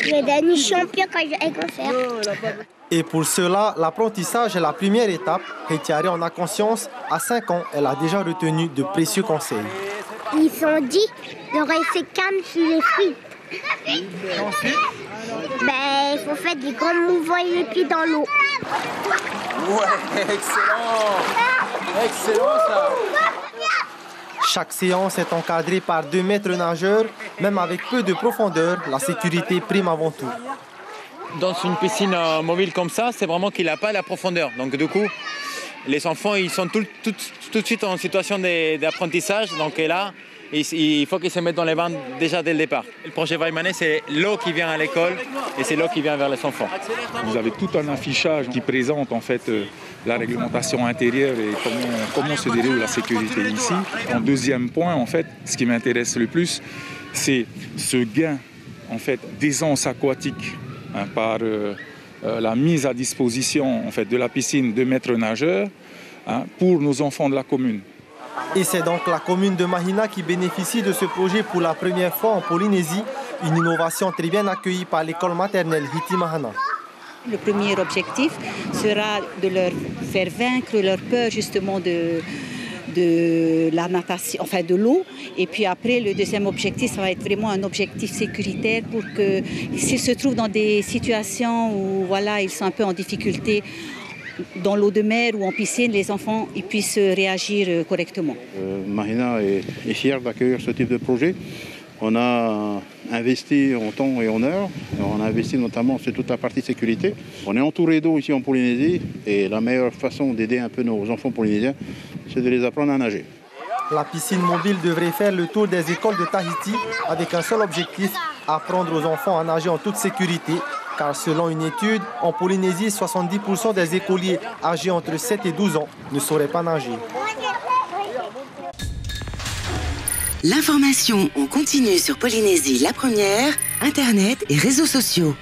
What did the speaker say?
Je vais devenir champion quand je vais faire. Et pour cela, l'apprentissage est la première étape. Retiari en a conscience. À 5 ans, elle a déjà retenu de précieux conseils. Ils ont dit de rester calme sur les frites. Ben, il faut faire des grands mouvements et les pieds dans l'eau. Ouais, excellent Excellent Chaque séance est encadrée par deux maîtres nageurs. Même avec peu de profondeur, la sécurité prime avant tout. Dans une piscine euh, mobile comme ça, c'est vraiment qu'il n'a pas la profondeur. Donc du coup, les enfants, ils sont tout, tout, tout de suite en situation d'apprentissage. Donc là, il, faut qu'ils se mettent dans les bains déjà dès le départ. Le projet Vaimané, c'est l'eau qui vient à l'école et c'est l'eau qui vient vers les enfants. Vous avez tout un affichage qui présente en fait euh, la réglementation intérieure et comment, comment se déroule la sécurité ici. En deuxième point, en fait, ce qui m'intéresse le plus, c'est ce gain en fait d'aisance aquatique hein, par euh, euh, la mise à disposition en fait de la piscine de maîtres nageurs hein, pour nos enfants de la commune. Et c'est donc la commune de Mahina qui bénéficie de ce projet pour la première fois en Polynésie. Une innovation très bien accueillie par l'école maternelle Hiti Mahana. Le premier objectif sera de leur faire vaincre leur peur justement de, de la natation, enfin de l'eau. Et puis après, le deuxième objectif, ça va être vraiment un objectif sécuritaire pour que s'ils se trouvent dans des situations où voilà, ils sont un peu en difficulté dans l'eau de mer ou en piscine, les enfants ils puissent réagir euh, correctement. Euh, Marina est, est fière d'accueillir ce type de projet. On a investi en temps et en heure. On a investi notamment sur toute la partie sécurité. On est entouré d'eau ici en Polynésie et la meilleure façon d'aider un peu nos enfants polynésiens, c'est de les apprendre à nager. La piscine mobile devrait faire le tour des écoles de Tahiti avec un seul objectif, apprendre aux enfants à nager en toute sécurité. Car selon une étude, en Polynésie, 70% des écoliers âgés entre 7 et 12 ans ne sauraient pas nager. L'information en continu sur Polynésie la première, Internet et réseaux sociaux.